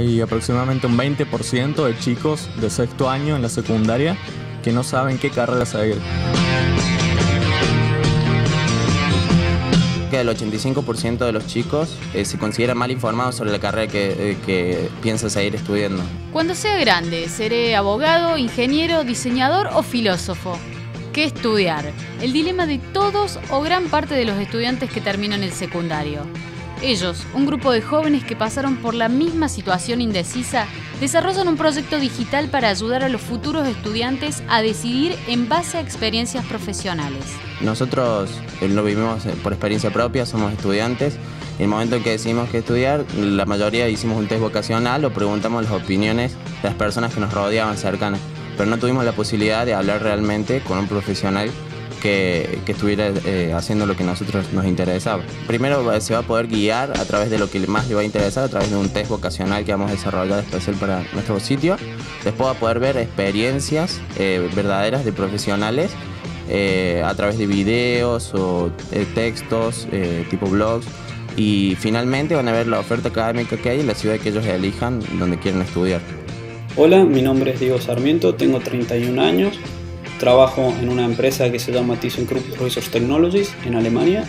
hay aproximadamente un 20% de chicos de sexto año en la secundaria que no saben qué carrera seguir. que el 85% de los chicos eh, se considera mal informados sobre la carrera que, eh, que piensa seguir estudiando. Cuando sea grande, seré abogado, ingeniero, diseñador o filósofo. ¿Qué estudiar? El dilema de todos o gran parte de los estudiantes que terminan el secundario. Ellos, un grupo de jóvenes que pasaron por la misma situación indecisa, desarrollan un proyecto digital para ayudar a los futuros estudiantes a decidir en base a experiencias profesionales. Nosotros eh, lo vivimos eh, por experiencia propia, somos estudiantes. En el momento en que decidimos que estudiar, la mayoría hicimos un test vocacional o preguntamos las opiniones de las personas que nos rodeaban cercanas, pero no tuvimos la posibilidad de hablar realmente con un profesional que, estuviera eh, haciendo lo que a nosotros nos interesaba. Primero se va a poder guiar a través de lo que más le va a interesar, a través de un test vocacional que vamos a desarrollar especial para nuestro sitio. Después va a poder ver experiencias eh, verdaderas de profesionales eh, a través de videos o textos, tipo blogs. Y finalmente van a ver la oferta académica que hay en la ciudad que ellos elijan donde quieren estudiar. Hola, mi nombre es Diego Sarmiento, tengo 31 años, Trabajo en una empresa que se llama ThyssenKrupp Research Technologies en Alemania.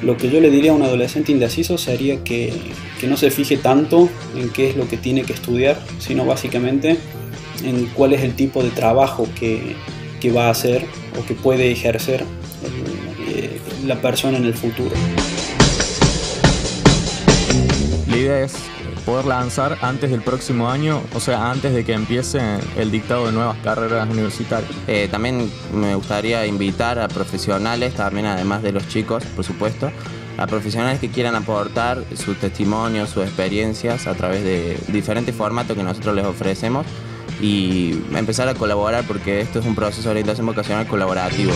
Lo que yo le diría a un adolescente indeciso sería que, que no se fije tanto en qué es lo que tiene que estudiar, sino básicamente en cuál es el tipo de trabajo que, que va a hacer o que puede ejercer eh, la persona en el futuro. La idea es poder lanzar antes del próximo año, o sea, antes de que empiece el dictado de nuevas carreras universitarias. Eh, también me gustaría invitar a profesionales, también además de los chicos, por supuesto, a profesionales que quieran aportar sus testimonios, sus experiencias a través de diferentes formatos que nosotros les ofrecemos y empezar a colaborar porque esto es un proceso de orientación vocacional colaborativo.